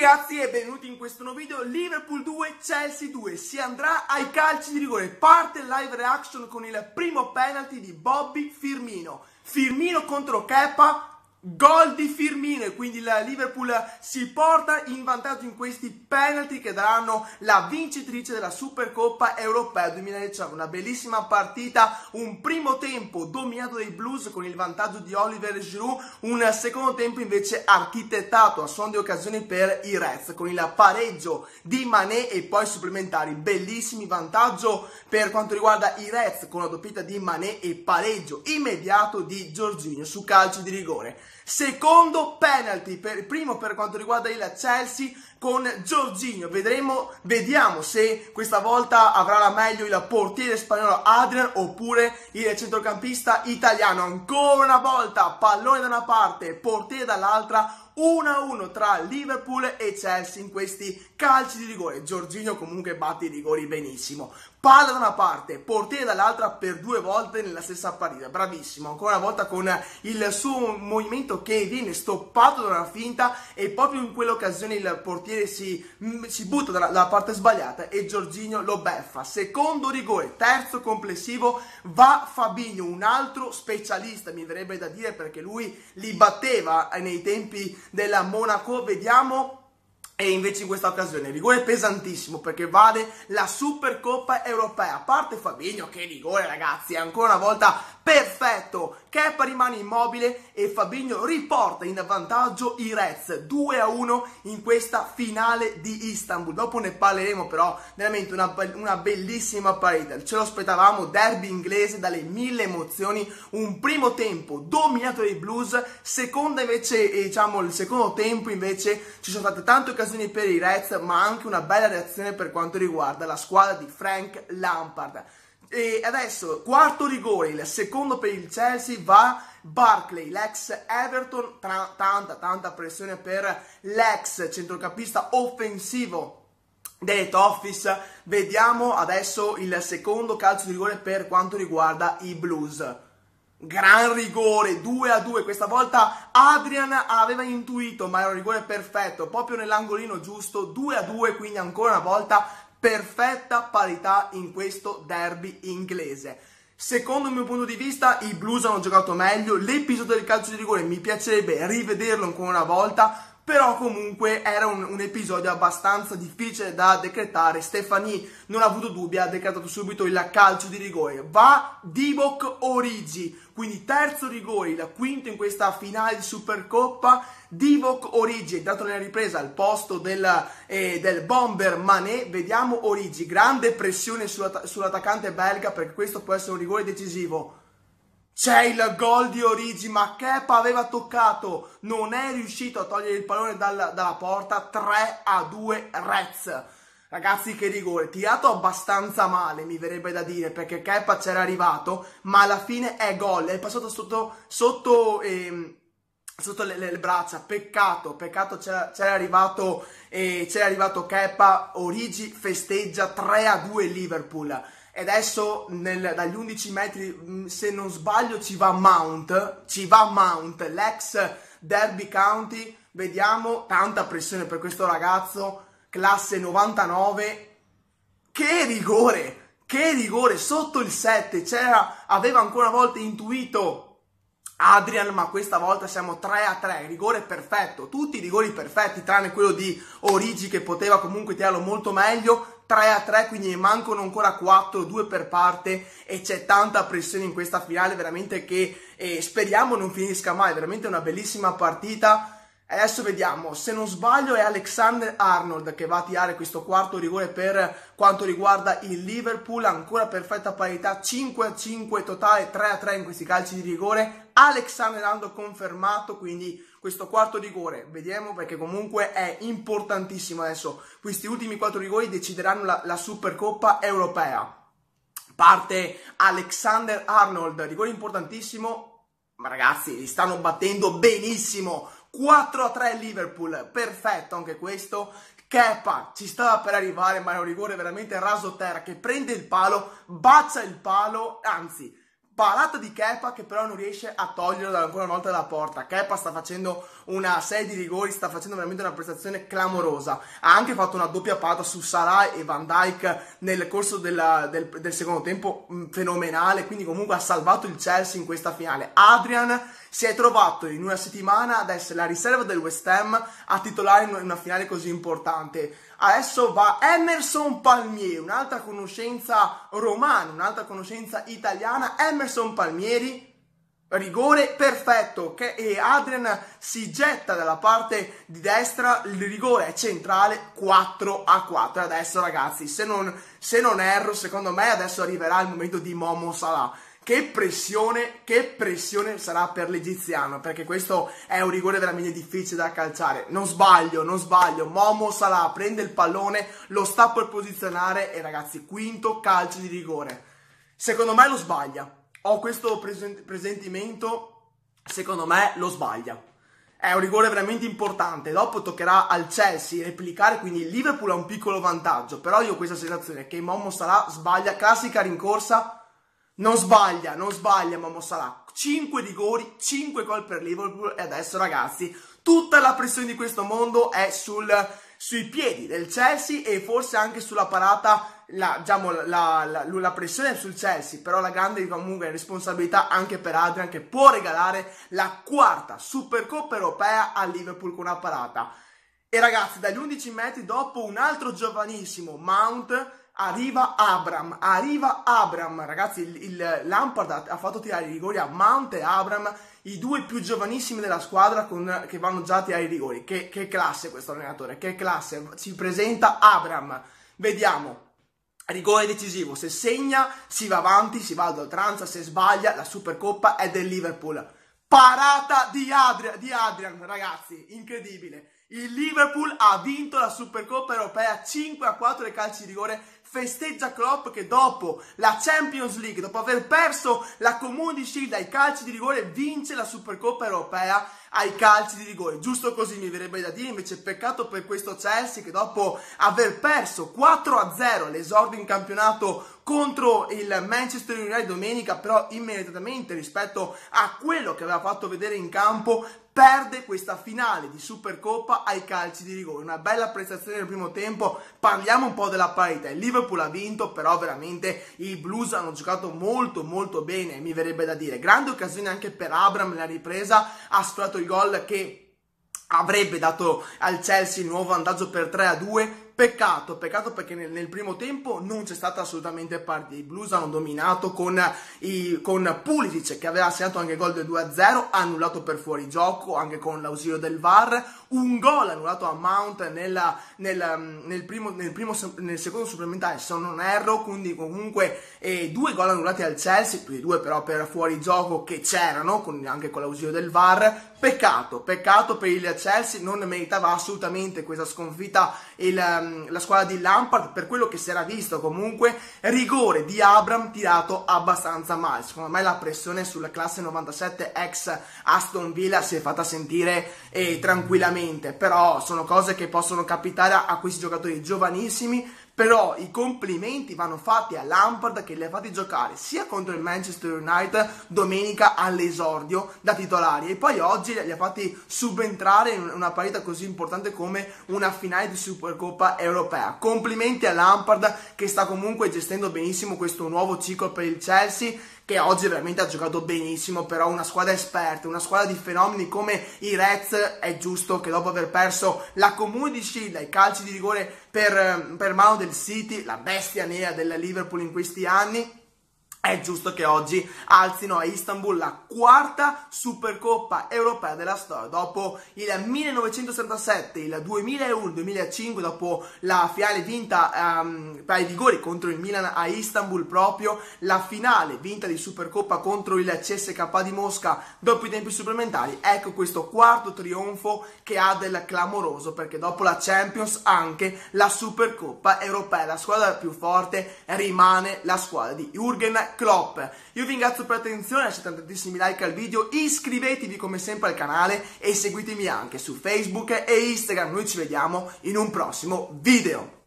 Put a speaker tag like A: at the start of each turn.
A: ragazzi e benvenuti in questo nuovo video. Liverpool 2, Chelsea 2 Si andrà ai calci di rigore. Parte live reaction con il primo penalty di Bobby Firmino. Firmino contro Kepa Gol di Firmino e quindi la Liverpool si porta in vantaggio in questi penalty che daranno la vincitrice della Supercoppa Europea 2019. Una bellissima partita, un primo tempo dominato dai Blues con il vantaggio di Oliver Giroud, un secondo tempo invece architettato a suon di occasioni per i Reds con il pareggio di Mané e poi supplementari. Bellissimi vantaggio per quanto riguarda i Reds con la doppietta di Mané e pareggio immediato di Giorginio su calcio di rigore. Secondo penalty, per, primo per quanto riguarda il Chelsea con Giorginio. Vedremo, vediamo se questa volta avrà la meglio il portiere spagnolo Adrian oppure il centrocampista italiano. Ancora una volta, pallone da una parte, portiere dall'altra 1-1 tra Liverpool e Chelsea in questi calci di rigore. Giorginio comunque batte i rigori benissimo. Palla da una parte, portiere dall'altra per due volte nella stessa partita. Bravissimo, ancora una volta con il suo movimento che viene stoppato da una finta e proprio in quell'occasione il portiere si, mm, si butta dalla, dalla, parte sbagliata e Giorginio lo beffa. Secondo rigore, terzo complessivo, va Fabinho, un altro specialista mi verrebbe da dire perché lui li batteva nei tempi della Monaco. Vediamo e invece in questa occasione rigore pesantissimo perché vale la Supercoppa europea. A parte Fabinho, che rigore ragazzi, ancora una volta perfetto. Kepa rimane immobile e Fabinho riporta in vantaggio i Reds 2 a 1 in questa finale di Istanbul. Dopo ne parleremo però, veramente una, una bellissima partita. Ce lo aspettavamo, derby inglese dalle mille emozioni, un primo tempo dominato dai Blues, seconda invece, diciamo il secondo tempo invece ci sono state tante occasioni per i Reds, ma anche una bella reazione per quanto riguarda la squadra di Frank Lampard. E adesso, quarto rigore, il secondo per il Chelsea va Barclay, l'ex Everton, tra, tanta, tanta pressione per l'ex centrocampista offensivo delle Toffees. Vediamo adesso il secondo calcio di rigore per quanto riguarda i Blues. Gran rigore, 2 a 2, questa volta Adrian aveva intuito, ma era un rigore perfetto, proprio nell'angolino giusto, 2 a 2, quindi ancora una volta perfetta parità in questo derby inglese. Secondo il mio punto di vista i Blues hanno giocato meglio, l'episodio del calcio di rigore mi piacerebbe rivederlo ancora una volta, però comunque era un, un, episodio abbastanza difficile da decretare. Stefani non ha avuto dubbi, ha decretato subito il calcio di rigore. Va Divock Origi, quindi terzo rigore, il quinto in questa finale di Supercoppa. Divock Origi è entrato nella ripresa al posto del, eh, del bomber Mané. Vediamo Origi, grande pressione sull'attaccante belga perché questo può essere un rigore decisivo. C'è il gol di Origi, ma Kepa aveva toccato, non è riuscito a togliere il pallone dalla, dalla porta, 3 a 2 Reds. Ragazzi che rigore, tirato abbastanza male mi verrebbe da dire perché Kepa c'era arrivato, ma alla fine è gol, è passato sotto, sotto, ehm, sotto le, le, braccia, peccato, peccato c'era, arrivato, eh, c'era arrivato Kepa, Origi festeggia 3 a 2 Liverpool e adesso nel, dagli 11 metri, mm, se non sbaglio, ci va Mount, ci va Mount, l'ex Derby County, vediamo, tanta pressione per questo ragazzo, classe 99, che rigore, che rigore, sotto il 7, c'era, aveva ancora una volta intuito Adrian, ma questa volta siamo 3 a 3, rigore perfetto, tutti i rigori perfetti, tranne quello di Origi che poteva comunque tirarlo molto meglio, 3 a 3, quindi ne mancano ancora 4, 2 per parte e c'è tanta pressione in questa finale, veramente che eh, speriamo non finisca mai, veramente una bellissima partita. Adesso vediamo, se non sbaglio è Alexander Arnold che va a tirare questo quarto rigore per quanto riguarda il Liverpool, ancora perfetta parità, 5 a 5 totale, 3 a 3 in questi calci di rigore. Alexander Arnold confermato, quindi questo quarto rigore, vediamo perché comunque è importantissimo adesso. Questi ultimi quattro rigori decideranno la, la Supercoppa europea. Parte Alexander Arnold, rigore importantissimo, ma ragazzi li stanno battendo benissimo. 4 a 3 Liverpool, perfetto anche questo. Kepa ci stava per arrivare, ma è un rigore veramente raso terra che prende il palo, bacia il palo, anzi parata di Kepa che però non riesce a toglierlo ancora una volta dalla porta. Kepa sta facendo una serie di rigori, sta facendo veramente una prestazione clamorosa. Ha anche fatto una doppia parata su Salah e Van Dyke nel corso della, del, del, secondo tempo mh, fenomenale, quindi comunque ha salvato il Chelsea in questa finale. Adrian si è trovato in una settimana ad essere la riserva del West Ham a titolare in una finale così importante. Adesso va Emerson Palmieri, un'altra conoscenza romana, un'altra conoscenza italiana. Emerson Palmieri rigore perfetto che, e Adrian si getta dalla parte di destra il rigore è centrale 4 a 4 adesso ragazzi se non, se non erro secondo me adesso arriverà il momento di Momo Salah che pressione, che pressione sarà per l'egiziano, perché questo è un rigore veramente difficile da calciare. Non sbaglio, non sbaglio. Momo Salah prende il pallone, lo sta per posizionare e ragazzi, quinto calcio di rigore. Secondo me lo sbaglia ho questo presentimento, secondo me lo sbaglia. È un rigore veramente importante. Dopo toccherà al Chelsea replicare, quindi il Liverpool ha un piccolo vantaggio. Però io ho questa sensazione che Momo Salah sbaglia, classica rincorsa. Non sbaglia, non sbaglia Momo Salah. 5 rigori, 5 gol per Liverpool e adesso ragazzi, tutta la pressione di questo mondo è sul, sui piedi del Chelsea e forse anche sulla parata la, diciamo, la, la, la, pressione sul Chelsea, però la grande comunque responsabilità anche per Adrian che può regalare la quarta Supercoppa europea al Liverpool con una parata. E ragazzi, dagli 11 metri dopo un altro giovanissimo Mount arriva Abram, arriva Abram, ragazzi, il, il Lampard ha, ha, fatto tirare i rigori a Mount e Abram, i due più giovanissimi della squadra con, che vanno già a tirare i rigori. Che, che classe questo allenatore, che classe, ci presenta Abram. Vediamo, rigore decisivo, se segna si va avanti, si va ad oltranza, se sbaglia la Supercoppa è del Liverpool. Parata di Adrian, di Adrian, ragazzi, incredibile. Il Liverpool ha vinto la Supercoppa europea 5 a 4 dei calci di rigore. Festeggia Klopp che dopo la Champions League, dopo aver perso la Community Shield ai calci di rigore, vince la Supercoppa europea ai calci di rigore. Giusto così mi verrebbe da dire, invece peccato per questo Chelsea che dopo aver perso 4-0 l'esordio in campionato contro il Manchester United domenica, però immediatamente rispetto a quello che aveva fatto vedere in campo, perde questa finale di Supercoppa ai calci di rigore. Una bella prestazione nel primo tempo. Parliamo un po' della parità. Il Liverpool ha vinto, però veramente i Blues hanno giocato molto molto bene, mi verrebbe da dire. Grande occasione anche per Abram nella ripresa, ha sfiorato il gol che avrebbe dato al Chelsea il nuovo vantaggio per 3 a 2 Peccato, peccato perché nel, nel, primo tempo non c'è stata assolutamente partita. I Blues hanno dominato con, i, con Pulisic che aveva segnato anche gol del 2-0, annullato per fuori gioco anche con l'ausilio del VAR. Un gol annullato a Mount nella, nel, nel, primo, nel, primo, nel, secondo supplementare, se non erro. Quindi comunque eh, due gol annullati al Chelsea, più di due però per fuori gioco che c'erano, con, anche con l'ausilio del VAR. Peccato, peccato per il Chelsea, non meritava assolutamente questa sconfitta il Ehm, la squadra di Lampard per quello che si era visto comunque rigore di Abram tirato abbastanza male. Secondo me la pressione sulla classe 97 ex Aston Villa si è fatta sentire eh, tranquillamente. Però sono cose che possono capitare a questi giocatori giovanissimi però i complimenti vanno fatti a Lampard che li ha fatti giocare sia contro il Manchester United domenica all'esordio da titolari e poi oggi li ha fatti subentrare in una partita così importante come una finale di Supercoppa europea. Complimenti a Lampard che sta comunque gestendo benissimo questo nuovo ciclo per il Chelsea che oggi veramente ha giocato benissimo, però una squadra esperta, una squadra di fenomeni come i Reds, è giusto che dopo aver perso la Community Shield ai calci di rigore per, per mano del City, la bestia nera del Liverpool in questi anni, è giusto che oggi alzino a Istanbul la quarta Supercoppa europea della storia. Dopo il 1977, il 2001, il 2005, dopo la finale vinta um, per i rigori contro il Milan a Istanbul, proprio la finale vinta di Supercoppa contro il CSK di Mosca dopo i tempi supplementari. Ecco questo quarto trionfo che ha del clamoroso, perché dopo la Champions anche la Supercoppa europea, la squadra più forte rimane la squadra di Klopp. Io vi ringrazio per l'attenzione, lasciate tantissimi like al video, iscrivetevi come sempre al canale e seguitemi anche su Facebook e Instagram. Noi ci vediamo in un prossimo video.